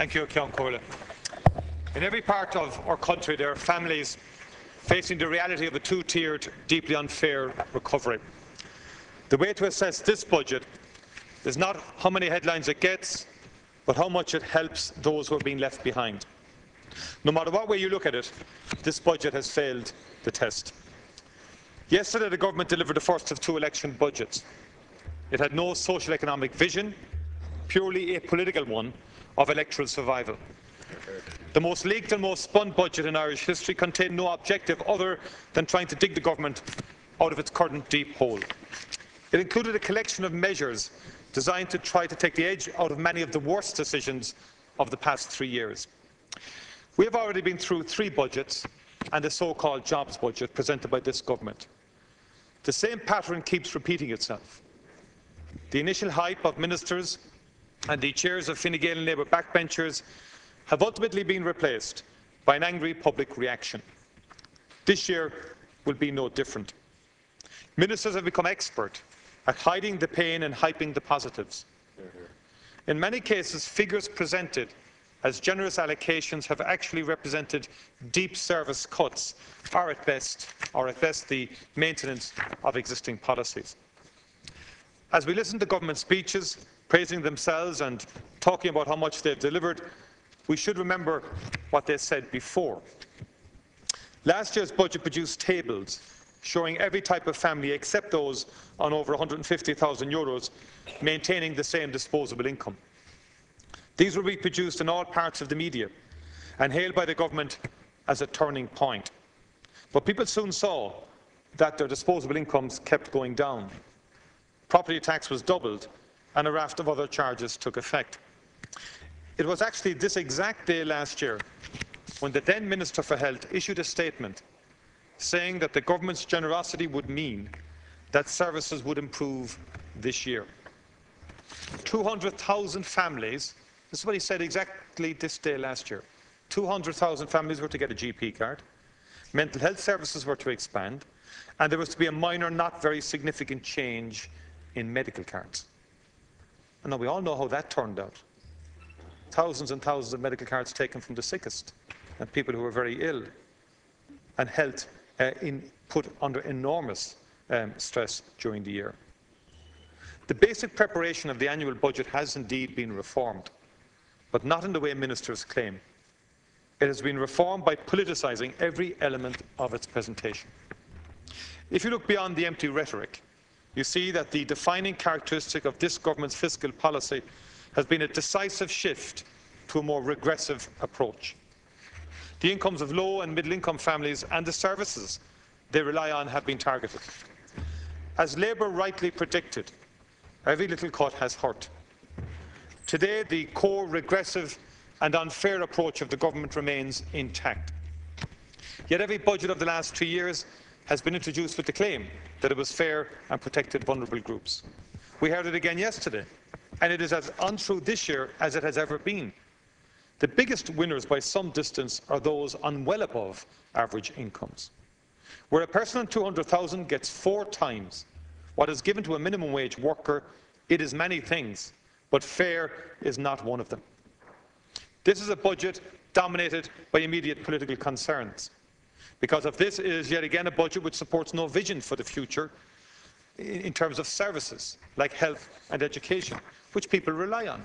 Thank you, Ceann Comhairle. In every part of our country, there are families facing the reality of a two-tiered, deeply unfair recovery. The way to assess this budget is not how many headlines it gets, but how much it helps those who have been left behind. No matter what way you look at it, this budget has failed the test. Yesterday, the government delivered the first of two election budgets. It had no social economic vision, purely a political one, of electoral survival. The most leaked and most spun budget in Irish history contained no objective other than trying to dig the government out of its current deep hole. It included a collection of measures designed to try to take the edge out of many of the worst decisions of the past three years. We have already been through three budgets and the so-called jobs budget presented by this government. The same pattern keeps repeating itself. The initial hype of ministers and the chairs of Fine Gael and Labour backbenchers have ultimately been replaced by an angry public reaction. This year will be no different. Ministers have become expert at hiding the pain and hyping the positives. In many cases, figures presented as generous allocations have actually represented deep service cuts, or at best, or at best the maintenance of existing policies. As we listen to government speeches, praising themselves and talking about how much they've delivered, we should remember what they said before. Last year's budget produced tables showing every type of family except those on over 150,000 euros maintaining the same disposable income. These will be produced in all parts of the media and hailed by the government as a turning point. But people soon saw that their disposable incomes kept going down. Property tax was doubled and a raft of other charges took effect. It was actually this exact day last year when the then Minister for Health issued a statement saying that the government's generosity would mean that services would improve this year. 200,000 families, this is what he said exactly this day last year, 200,000 families were to get a GP card, mental health services were to expand, and there was to be a minor, not very significant change in medical cards. And now we all know how that turned out. Thousands and thousands of medical cards taken from the sickest and people who were very ill and health uh, in, put under enormous um, stress during the year. The basic preparation of the annual budget has indeed been reformed, but not in the way ministers claim. It has been reformed by politicising every element of its presentation. If you look beyond the empty rhetoric, you see that the defining characteristic of this government's fiscal policy has been a decisive shift to a more regressive approach. The incomes of low and middle income families and the services they rely on have been targeted. As Labour rightly predicted, every little cut has hurt. Today, the core regressive and unfair approach of the government remains intact. Yet every budget of the last two years has been introduced with the claim that it was fair and protected vulnerable groups. We heard it again yesterday, and it is as untrue this year as it has ever been. The biggest winners by some distance are those on well above average incomes. Where a person on 200,000 gets four times what is given to a minimum wage worker, it is many things, but fair is not one of them. This is a budget dominated by immediate political concerns. Because of this, is yet again a budget which supports no vision for the future in terms of services like health and education, which people rely on.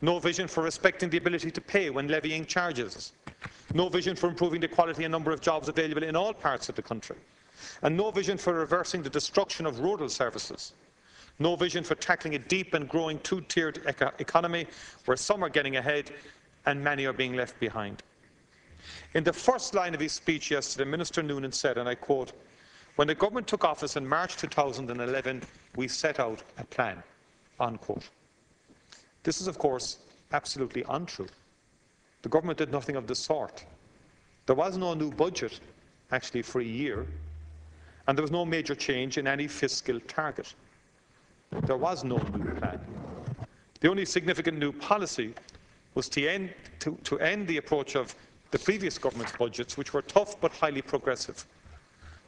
No vision for respecting the ability to pay when levying charges. No vision for improving the quality and number of jobs available in all parts of the country. And no vision for reversing the destruction of rural services. No vision for tackling a deep and growing two-tiered eco economy where some are getting ahead and many are being left behind. In the first line of his speech yesterday, Minister Noonan said, and I quote, when the government took office in March 2011, we set out a plan, unquote. This is, of course, absolutely untrue. The government did nothing of the sort. There was no new budget, actually, for a year, and there was no major change in any fiscal target. There was no new plan. The only significant new policy was to end, to, to end the approach of the previous government's budgets, which were tough but highly progressive.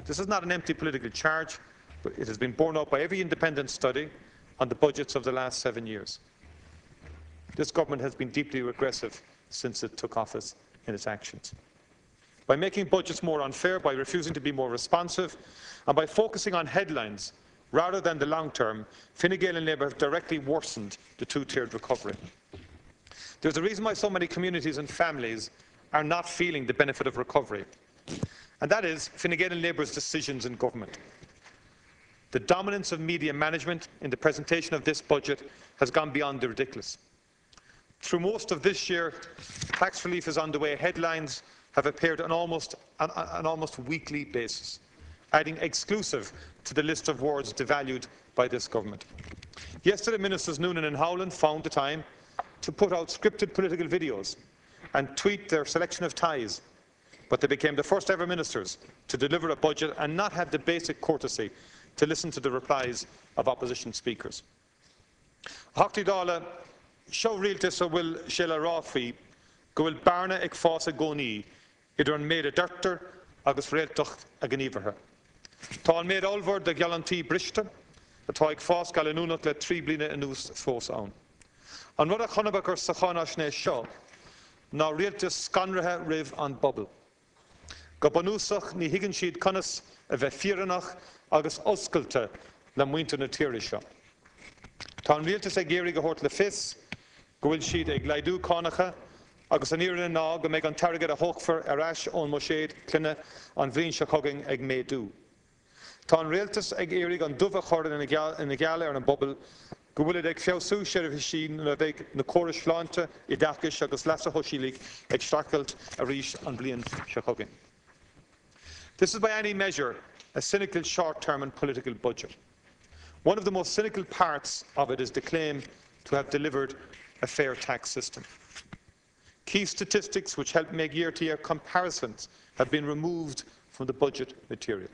This is not an empty political charge, but it has been borne out by every independent study on the budgets of the last seven years. this government has been deeply regressive since it took office in its actions. By making budgets more unfair, by refusing to be more responsive, and by focusing on headlines rather than the long term, Fine Gael and Labour have directly worsened the two-tiered recovery. There's a reason why so many communities and families are not feeling the benefit of recovery, and that is Fine Gael and Labour's decisions in government. The dominance of media management in the presentation of this budget has gone beyond the ridiculous. Through most of this year, tax relief is underway. Headlines have appeared on almost, on, on almost weekly basis, adding exclusive to the list of words devalued by this government. Yesterday, Ministers Noonan and Howlin found the time to put out scripted political videos and tweet their selection of ties, but they became the first ever ministers to deliver a budget and not have the basic courtesy to listen to the replies of opposition speakers. Hochty Dala, show realtas a will Sheila Rafi, go will barna ag fás a goni, idir a dirtar agus réaltocht a gníomhartha. Tá an méid olbhar de galantí briste, atá ag fás galúnach le trí blina in nús fós ann. An rud a chonabachar sa chána sné seo, ná rialtas scanrathe rih an bobbal. Go banúsach ní higann siad conas a bheith fianach agus oscailte le muinte na tíiri seo. Tá an rialtas a géirí go hort le fis, go bhfuil siad ag leidú cánacha agus an iirinna ná go méid an targad a thóchfar aráis ón mo séad clunne an bhíon se chogang ag méadú. Tá an réaltas ag éirigh an dufa chorin ina geala ar an bobbal go bhfuil ag séirh sin na bheith na sláinte i d dachas agus hoisiílig ag a ríis an se. This is by any measure a cynical short-term and political budget. One of the most cynical parts of it is the claim to have delivered a fair tax system. Key statistics which help make year-to-year -year comparisons have been removed from the budget material.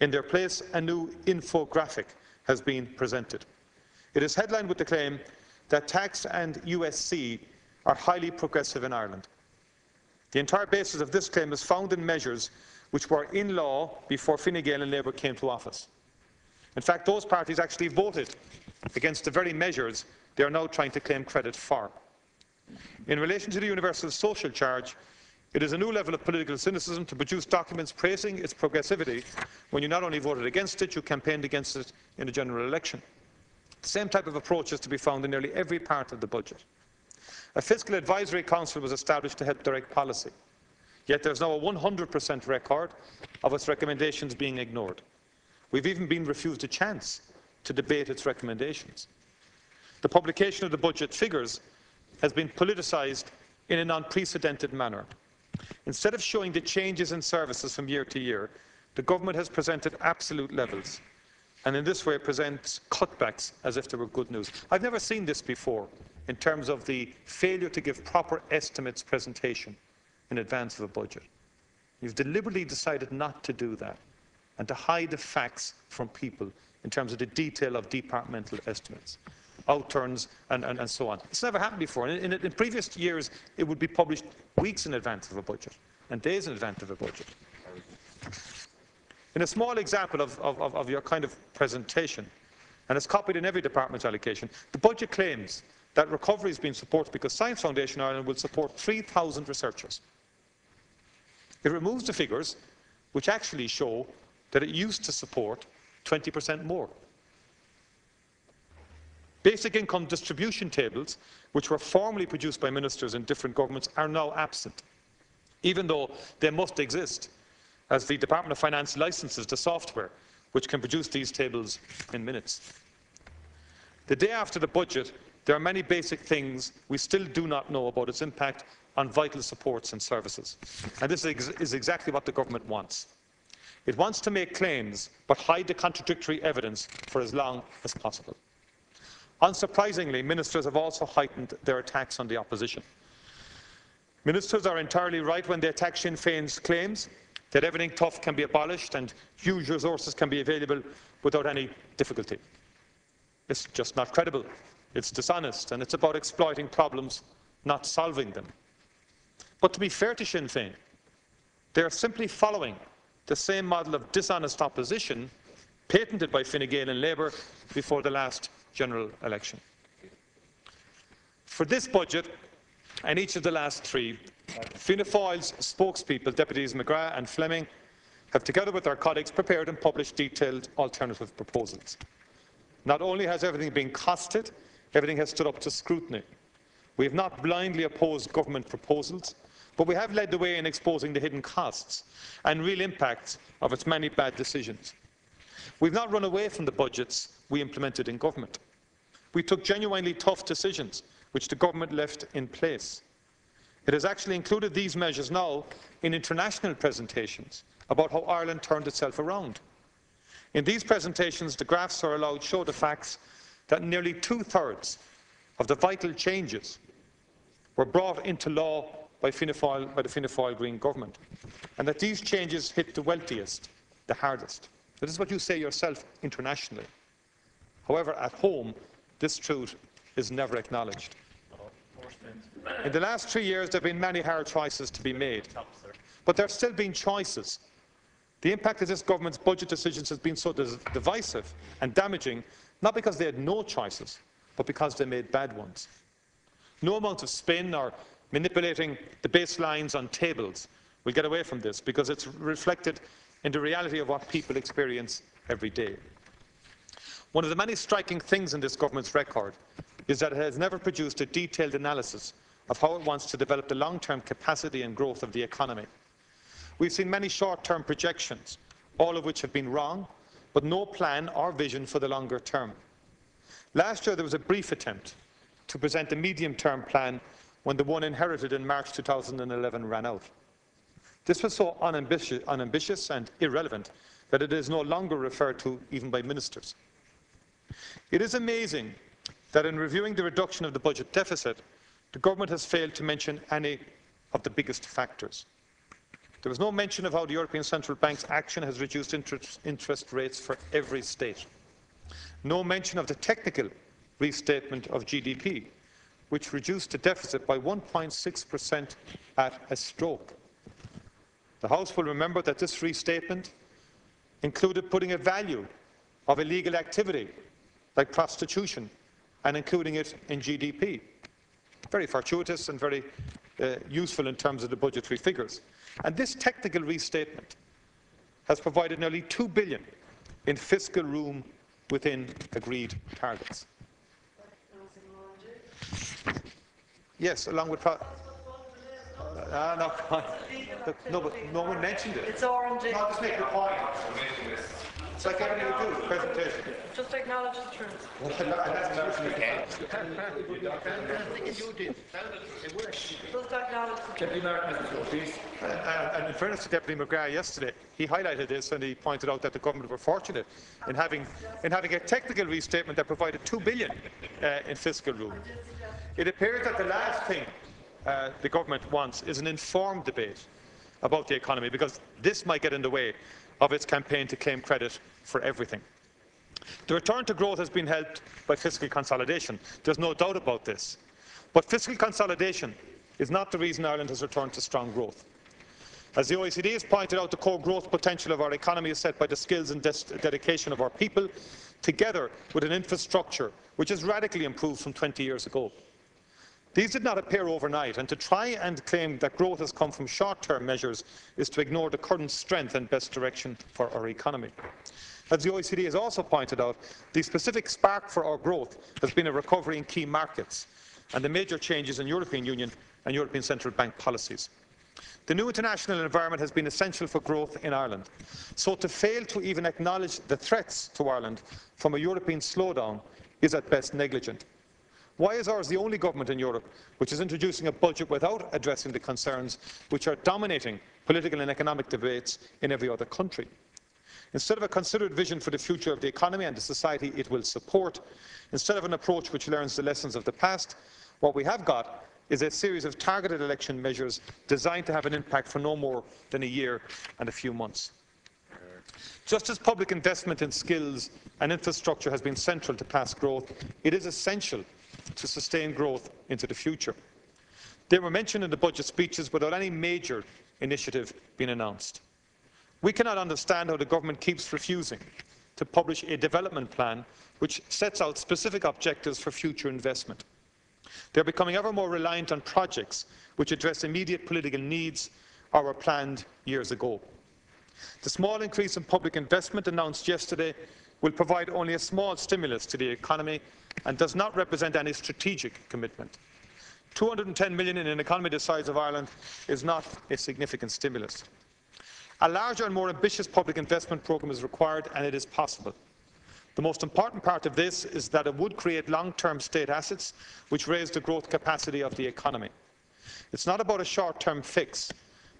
In their place, a new infographic has been presented. It is headlined with the claim that tax and USC are highly progressive in Ireland. The entire basis of this claim is found in measures which were in law before Fine Gael and Labour came to office. In fact, those parties actually voted against the very measures they are now trying to claim credit for. In relation to the universal social charge, it is a new level of political cynicism to produce documents praising its progressivity when you not only voted against it, you campaigned against it in a general election. The same type of approach is to be found in nearly every part of the budget. A fiscal advisory council was established to help direct policy, yet there's now a 100% record of its recommendations being ignored. We've even been refused a chance to debate its recommendations. The publication of the budget figures has been politicised in an unprecedented manner. Instead of showing the changes in services from year to year, the government has presented absolute levels, and in this way presents cutbacks as if they were good news. I've never seen this before in terms of the failure to give proper estimates presentation in advance of a budget. You've deliberately decided not to do that and to hide the facts from people in terms of the detail of departmental estimates outturns, and, and, and so on. It's never happened before. In, in, in, previous years, it would be published weeks in advance of a budget and days in advance of a budget. In a small example of, of, of your kind of presentation, and it's copied in every department's allocation, the budget claims that recovery is being supported because Science Foundation Ireland will support 3,000 researchers. It removes the figures which actually show that it used to support 20% more. Basic income distribution tables, which were formerly produced by ministers in different governments, are now absent, even though they must exist, as the Department of Finance licenses the software which can produce these tables in minutes. The day after the budget, there are many basic things we still do not know about its impact on vital supports and services. And this is exactly what the government wants. It wants to make claims, but hide the contradictory evidence for as long as possible. Unsurprisingly, ministers have also heightened their attacks on the opposition. Ministers are entirely right when they attack Sinn Féin's claims that everything tough can be abolished and huge resources can be available without any difficulty. It's just not credible. It's dishonest and it's about exploiting problems, not solving them. But to be fair to Sinn Féin, they are simply following the same model of dishonest opposition patented by Fine Gael and Labour before the last general election. For this budget, and each of the last three, Fianna Fáil's spokespeople, Deputies McGrath and Fleming, have together with their colleagues prepared and published detailed alternative proposals. Not only has everything been costed, everything has stood up to scrutiny. We have not blindly opposed government proposals, but we have led the way in exposing the hidden costs and real impacts of its many bad decisions. We've not run away from the budgets we implemented in government. We took genuinely tough decisions, which the government left in place. It has actually included these measures now in international presentations about how Ireland turned itself around. In these presentations, the graphs are allowed show the facts that nearly two-thirds of the vital changes were brought into law by, Fáil, by the Fianna Fáil Green government, and that these changes hit the wealthiest the hardest. This is what you say yourself internationally. However, at home, this truth is never acknowledged. In the last three years, there have been many hard choices to be made, but there have still been choices. The impact of this government's budget decisions has been so divisive and damaging, not because they had no choices, but because they made bad ones. No amount of spin or manipulating the baselines on tables will get away from this, because it's reflected in the reality of what people experience every day. One of the many striking things in this government's record is that it has never produced a detailed analysis of how it wants to develop the long-term capacity and growth of the economy. We've seen many short-term projections, all of which have been wrong, but no plan or vision for the longer term. Last year there was a brief attempt to present a medium-term plan when the one inherited in March 2011 ran out. This was so unambitious, unambitious and irrelevant that it is no longer referred to even by ministers. It is amazing that in reviewing the reduction of the budget deficit, the government has failed to mention any of the biggest factors. There was no mention of how the European Central Bank's action has reduced interest, interest rates for every state. No mention of the technical restatement of GDP, which reduced the deficit by 1.6% at a stroke. The House will remember that this restatement included putting a value of illegal activity like prostitution and including it in GDP. Very fortuitous and very uh, useful in terms of the budgetary figures. And this technical restatement has provided nearly 2 billion in fiscal room within agreed targets. Yes, along with uh, no, no, but no one mentioned it. It's orange. No, just make the point. It's like everything we do, presentation. Just acknowledge the truth. and that's Just acknowledge the truth. And in fairness to Deputy McGrath yesterday, he highlighted this and he pointed out that the government were fortunate in having, in having a technical restatement that provided 2 billion uh, in fiscal room. It appears that the last thing uh, the government wants is an informed debate about the economy, because this might get in the way of its campaign to claim credit for everything. The return to growth has been helped by fiscal consolidation. There's no doubt about this. But fiscal consolidation is not the reason Ireland has returned to strong growth. As the OECD has pointed out, the core growth potential of our economy is set by the skills and dedication of our people, together with an infrastructure which has radically improved from 20 years ago. These did not appear overnight, and to try and claim that growth has come from short-term measures is to ignore the current strength and best direction for our economy. As the OECD has also pointed out, the specific spark for our growth has been a recovery in key markets and the major changes in European Union and European Central Bank policies. The new international environment has been essential for growth in Ireland. So to fail to even acknowledge the threats to Ireland from a European slowdown is at best negligent. Why is ours the only government in Europe which is introducing a budget without addressing the concerns which are dominating political and economic debates in every other country? Instead of a considered vision for the future of the economy and the society it will support, instead of an approach which learns the lessons of the past, what we have got is a series of targeted election measures designed to have an impact for no more than a year and a few months. Just as public investment in skills and infrastructure has been central to past growth, it is essential to sustain growth into the future. They were mentioned in the budget speeches without any major initiative being announced. We cannot understand how the government keeps refusing to publish a development plan which sets out specific objectives for future investment. They're becoming ever more reliant on projects which address immediate political needs or were planned years ago. The small increase in public investment announced yesterday will provide only a small stimulus to the economy and does not represent any strategic commitment. 210 million in an economy the size of Ireland is not a significant stimulus. A larger and more ambitious public investment programme is required and it is possible. The most important part of this is that it would create long-term state assets which raise the growth capacity of the economy. It's not about a short-term fix.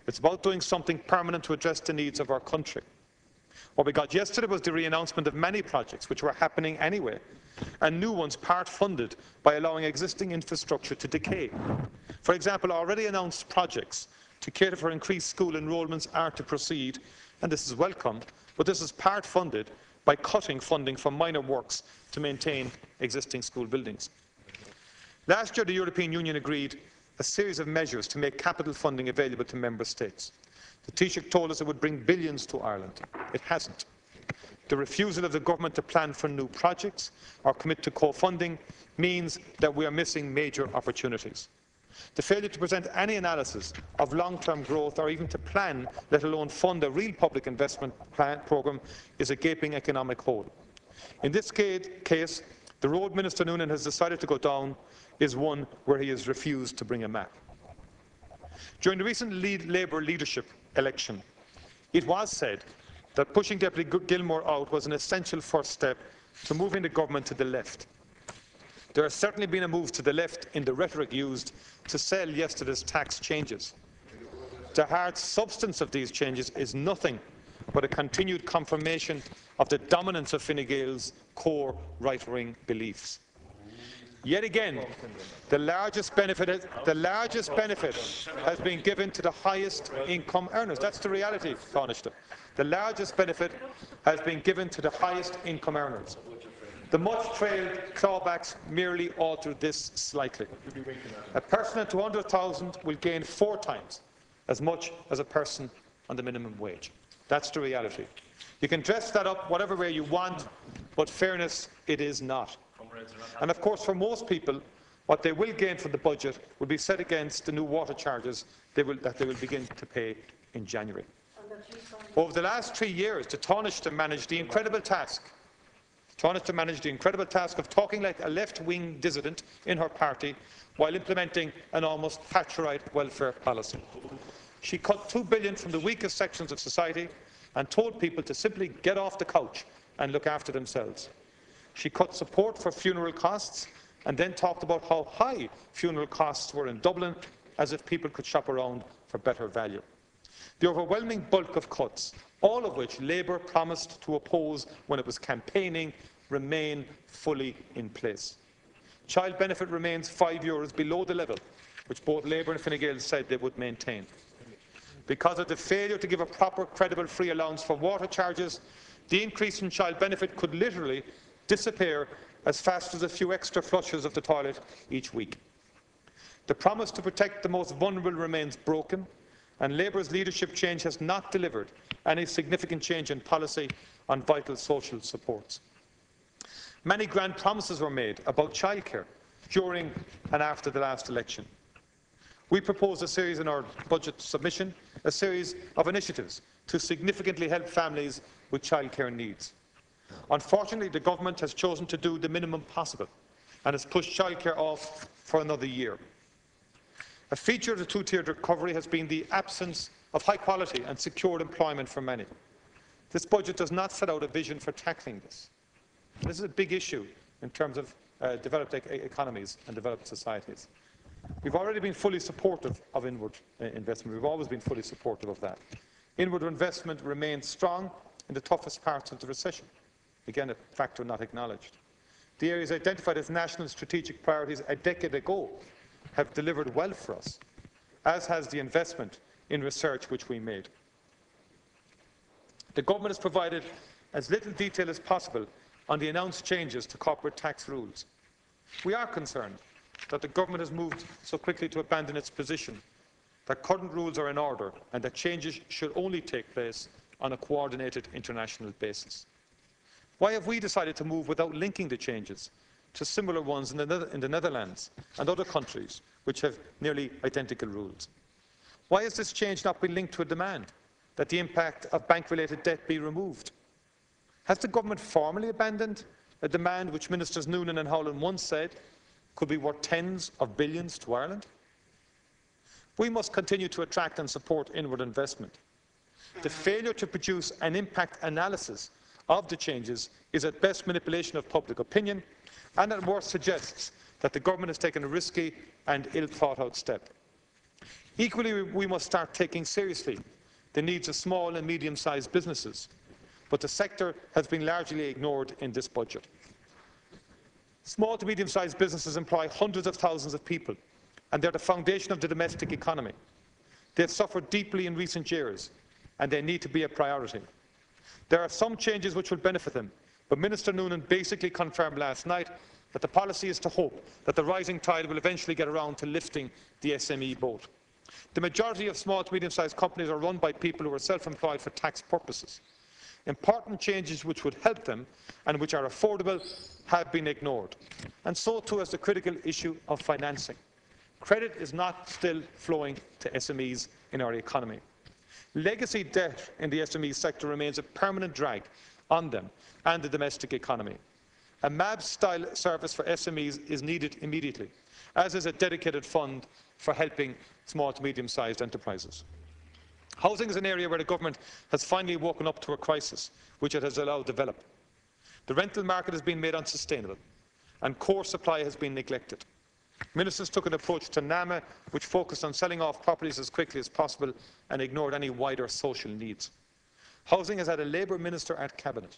It's about doing something permanent to address the needs of our country. What we got yesterday was the re-announcement of many projects which were happening anyway, and new ones part-funded by allowing existing infrastructure to decay. For example, already announced projects to cater for increased school enrolments are to proceed, and this is welcome, but this is part-funded by cutting funding for minor works to maintain existing school buildings. Last year, the European Union agreed a series of measures to make capital funding available to member states. The Taoiseach told us it would bring billions to Ireland. It hasn't. The refusal of the government to plan for new projects or commit to co-funding means that we are missing major opportunities. The failure to present any analysis of long-term growth or even to plan, let alone fund a real public investment plan, programme, is a gaping economic hole. In this case, the road Minister Noonan has decided to go down is one where he has refused to bring a map. During the recent lead Labour leadership election, it was said that pushing Deputy Gilmore out was an essential first step to moving the government to the left. There has certainly been a move to the left in the rhetoric used to sell yesterday's tax changes. The hard substance of these changes is nothing but a continued confirmation of the dominance of Fine Gael's core right-wing beliefs. Yet again, the largest benefit, the largest benefit has been given to the highest income earners. That's the reality, Taoiseach. The largest benefit has been given to the highest income earners. The much-trailed clawbacks merely alter this slightly. A person at 200,000 will gain four times as much as a person on the minimum wage. That's the reality. You can dress that up whatever way you want, but fairness, it is not. And of course, for most people, what they will gain from the budget will be set against the new water charges they will, that they will begin to pay in January. Over the last three years, the Tánaiste managed the incredible task trying to manage the incredible task of talking like a left-wing dissident in her party while implementing an almost Thatcherite welfare policy. She cut two billion from the weakest sections of society and told people to simply get off the couch and look after themselves. She cut support for funeral costs and then talked about how high funeral costs were in Dublin as if people could shop around for better value. The overwhelming bulk of cuts all of which Labour promised to oppose when it was campaigning, remain fully in place. Child benefit remains five euros below the level which both Labour and Fine Gael said they would maintain. Because of the failure to give a proper, credible free allowance for water charges, the increase in child benefit could literally disappear as fast as a few extra flushes of the toilet each week. The promise to protect the most vulnerable remains broken, and Labour's leadership change has not delivered any significant change in policy on vital social supports. Many grand promises were made about childcare during and after the last election. We proposed a series in our budget submission, a series of initiatives to significantly help families with childcare needs. Unfortunately, the government has chosen to do the minimum possible and has pushed childcare off for another year. A feature of the two-tiered recovery has been the absence of high quality and secured employment for many. This budget does not set out a vision for tackling this. This is a big issue in terms of uh, developed e economies and developed societies. We've already been fully supportive of inward uh, investment. We've always been fully supportive of that. Inward investment remains strong in the toughest parts of the recession. Again, a factor not acknowledged. The areas identified as national strategic priorities a decade ago have delivered well for us, as has the investment in research which we made. The government has provided as little detail as possible on the announced changes to corporate tax rules. We are concerned that the government has moved so quickly to abandon its position that current rules are in order and that changes should only take place on a coordinated international basis. Why have we decided to move without linking the changes to similar ones in the, in the Netherlands and other countries which have nearly identical rules? Why has this change not been linked to a demand that the impact of bank-related debt be removed? Has the government formally abandoned a demand which Ministers Noonan and Howlin once said could be worth tens of billions to Ireland? We must continue to attract and support inward investment. The failure to produce an impact analysis of the changes is at best manipulation of public opinion and at worst suggests that the government has taken a risky and ill thought out step. Equally, we must start taking seriously the needs of small and medium sized businesses, but the sector has been largely ignored in this budget. Small to medium sized businesses employ hundreds of thousands of people and they're the foundation of the domestic economy. They've suffered deeply in recent years and they need to be a priority. There are some changes which will benefit them, but Minister Noonan basically confirmed last night that the policy is to hope that the rising tide will eventually get around to lifting the SME boat. The majority of small to medium-sized companies are run by people who are self-employed for tax purposes. Important changes which would help them and which are affordable have been ignored. And so too has the critical issue of financing. Credit is not still flowing to SMEs in our economy. Legacy debt in the SME sector remains a permanent drag on them and the domestic economy. A MAB-style service for SMEs is needed immediately, as is a dedicated fund for helping small to medium-sized enterprises. Housing is an area where the government has finally woken up to a crisis, which it has allowed to develop. The rental market has been made unsustainable, and core supply has been neglected. Ministers took an approach to NAMA which focused on selling off properties as quickly as possible and ignored any wider social needs. Housing has had a Labour minister at Cabinet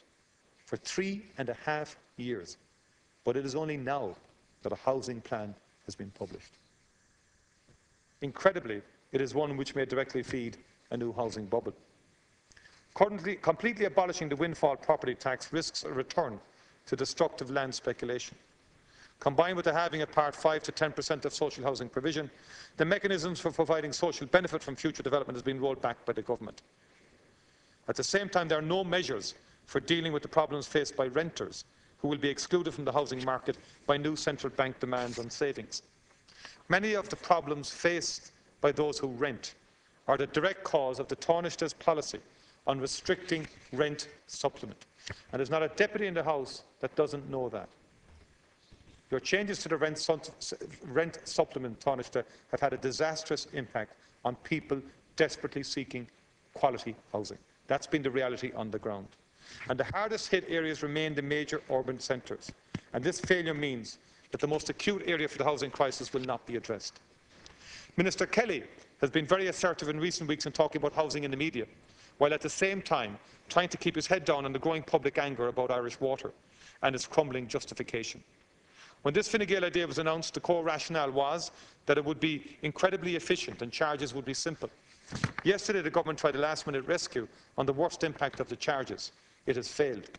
for three and a half years, but it is only now that a housing plan has been published. Incredibly, it is one which may directly feed a new housing bubble. Currently, completely abolishing the windfall property tax risks a return to destructive land speculation. Combined with the halving of Part 5 to 10% of social housing provision, the mechanisms for providing social benefit from future development has been rolled back by the government. At the same time, there are no measures for dealing with the problems faced by renters who will be excluded from the housing market by new central bank demands on savings. Many of the problems faced by those who rent are the direct cause of the Tánaiste's policy on restricting rent supplement. And there's not a deputy in the House that doesn't know that. Your changes to the rent, rent supplement, Tánaiste, have had a disastrous impact on people desperately seeking quality housing. That's been the reality on the ground. And the hardest hit areas remain the major urban centres. And this failure means that the most acute area for the housing crisis will not be addressed. Minister Kelly has been very assertive in recent weeks in talking about housing in the media, while at the same time trying to keep his head down on the growing public anger about Irish water and its crumbling justification. When this Fine Gael idea was announced, the core rationale was that it would be incredibly efficient and charges would be simple. Yesterday, the government tried a last-minute rescue on the worst impact of the charges. It has failed.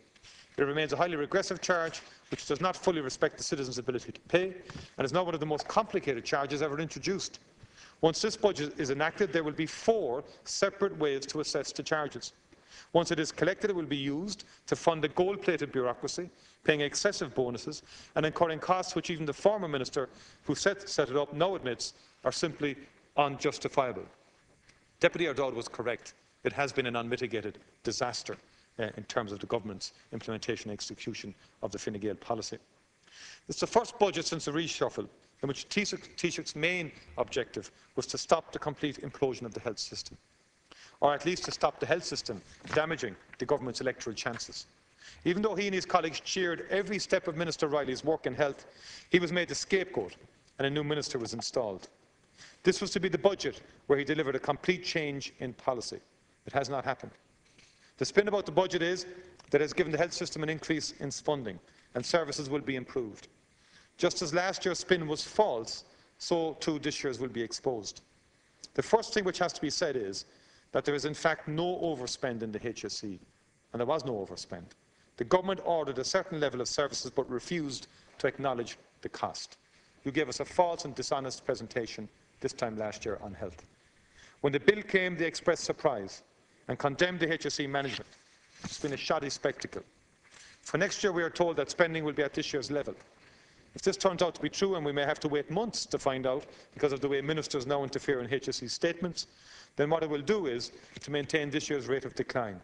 It remains a highly regressive charge which does not fully respect the citizen's ability to pay and is now one of the most complicated charges ever introduced. Once this budget is enacted, there will be four separate ways to assess the charges. Once it is collected, it will be used to fund a gold-plated bureaucracy, paying excessive bonuses and incurring costs which even the former minister who set, set it up now admits are simply unjustifiable. Deputy O'Dowd was correct. It has been an unmitigated disaster uh, in terms of the government's implementation and execution of the Fine Gael policy. It's the first budget since the reshuffle in which Taoiseach's main objective was to stop the complete implosion of the health system or at least to stop the health system damaging the government's electoral chances. Even though he and his colleagues cheered every step of Minister Reilly's work in health, he was made the scapegoat and a new minister was installed. This was to be the budget where he delivered a complete change in policy. It has not happened. The spin about the budget is that it has given the health system an increase in funding and services will be improved. Just as last year's spin was false, so too this year's will be exposed. The first thing which has to be said is that there is in fact no overspend in the HSE, and there was no overspend. The government ordered a certain level of services but refused to acknowledge the cost. You gave us a false and dishonest presentation this time last year on health. When the bill came, they expressed surprise and condemned the HSE management. It's been a shoddy spectacle. For next year, we are told that spending will be at this year's level. If this turns out to be true, and we may have to wait months to find out because of the way ministers now interfere in HSE statements, then what it will do is to maintain this year's rate of decline.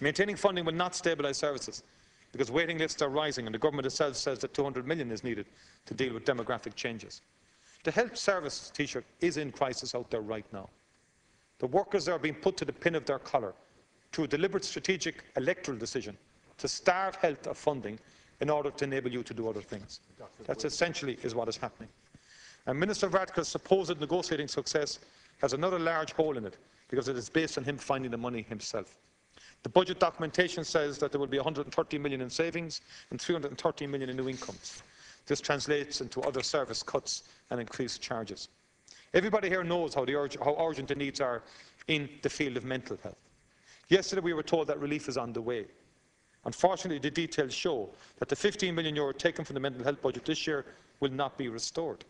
Maintaining funding will not stabilise services because waiting lists are rising and the government itself says that 200 million is needed to deal with demographic changes. The health service Taoiseach is in crisis out there right now. The workers are being put to the pin of their collar through a deliberate strategic electoral decision to starve health of funding in order to enable you to do other things. That's essentially is what is happening. And Minister Varadkar's supposed negotiating success has another large hole in it because it is based on him finding the money himself. The budget documentation says that there will be 130 million in savings and 330 million in new incomes. This translates into other service cuts and increased charges. Everybody here knows how, how urgent the needs are in the field of mental health. Yesterday we were told that relief is on the way. Unfortunately, the details show that the 15 million euro taken from the mental health budget this year will not be restored.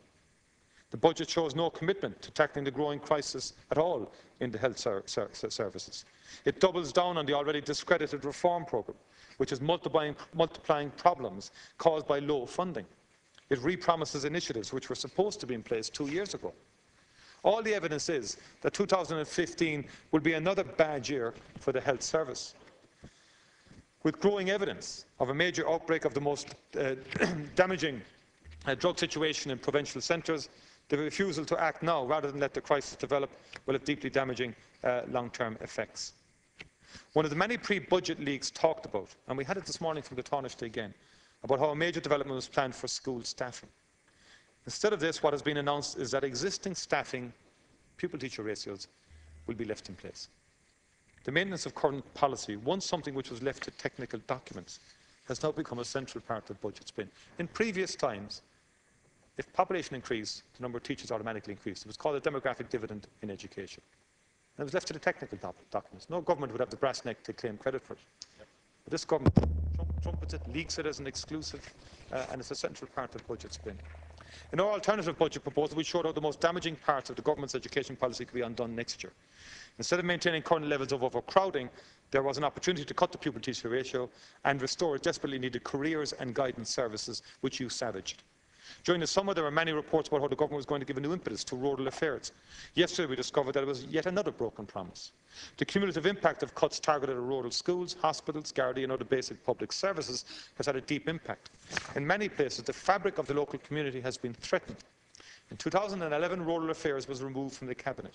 The budget shows no commitment to tackling the growing crisis at all in the health ser ser services. It doubles down on the already discredited reform programme, which is multiplying, multiplying problems caused by low funding. It repromises initiatives which were supposed to be in place two years ago. All the evidence is that 2015 will be another bad year for the health service with growing evidence of a major outbreak of the most uh, damaging uh, drug situation in provincial centres, the refusal to act now rather than let the crisis develop will have deeply damaging uh, long-term effects. One of the many pre-budget leaks talked about, and we had it this morning from the Taoiseach again, about how a major development was planned for school staffing. Instead of this, what has been announced is that existing staffing pupil-teacher ratios will be left in place. The maintenance of current policy, once something which was left to technical documents, has now become a central part of budget spin. In previous times, if population increased, the number of teachers automatically increased. It was called a demographic dividend in education. And it was left to the technical doc documents. No government would have the brass neck to claim credit for it. But this government trumpets it, leaks it as an exclusive, uh, and it's a central part of budget spin. In our alternative budget proposal, we showed how the most damaging parts of the government's education policy could be undone next year. Instead of maintaining current levels of overcrowding, there was an opportunity to cut the pupil-teacher ratio and restore desperately needed careers and guidance services, which you savaged. During the summer, there were many reports about how the government was going to give a new impetus to rural affairs. Yesterday, we discovered that it was yet another broken promise. The cumulative impact of cuts targeted at rural schools, hospitals, Gardaí and other basic public services has had a deep impact. In many places, the fabric of the local community has been threatened. In 2011, rural affairs was removed from the cabinet.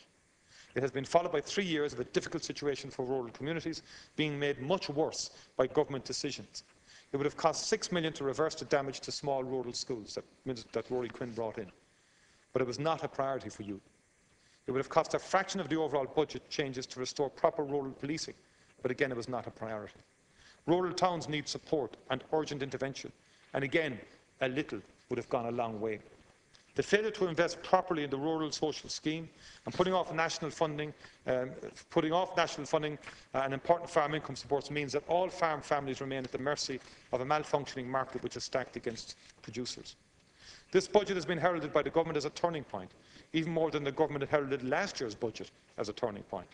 It has been followed by three years of a difficult situation for rural communities, being made much worse by government decisions. It would have cost six million to reverse the damage to small rural schools that, that Ruairí Quinn brought in. But it was not a priority for you. It would have cost a fraction of the overall budget changes to restore proper rural policing, but again, it was not a priority. Rural towns need support and urgent intervention, and again, a little would have gone a long way. The failure to invest properly in the rural social scheme and putting off national funding, um, putting off national funding uh, and important farm income supports means that all farm families remain at the mercy of a malfunctioning market which is stacked against producers. This budget has been heralded by the government as a turning point, even more than the government had heralded last year's budget as a turning point.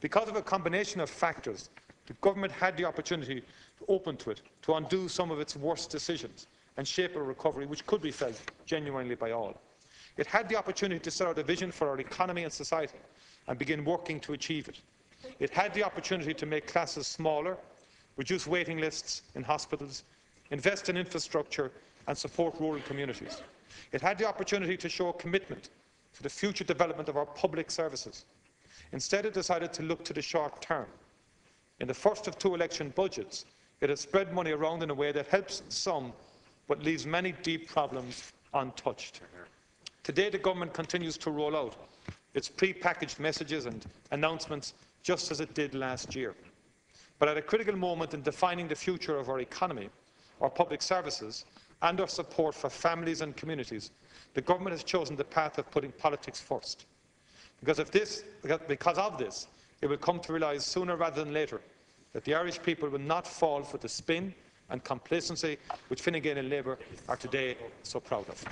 Because of a combination of factors, the government had the opportunity to open to it, to undo some of its worst decisions, and shape a recovery which could be felt genuinely by all. It had the opportunity to set out a vision for our economy and society and begin working to achieve it. It had the opportunity to make classes smaller, reduce waiting lists in hospitals, invest in infrastructure and support rural communities. It had the opportunity to show commitment to the future development of our public services. Instead, it decided to look to the short term. In the first of two election budgets, it has spread money around in a way that helps some but leaves many deep problems untouched. Today, the government continues to roll out its pre-packaged messages and announcements just as it did last year. But at a critical moment in defining the future of our economy, our public services, and our support for families and communities, the government has chosen the path of putting politics first. Because of this, because of this, it will come to realise sooner rather than later that the Irish people will not fall for the spin and complacency which Fine Gael and Labour are today so proud of.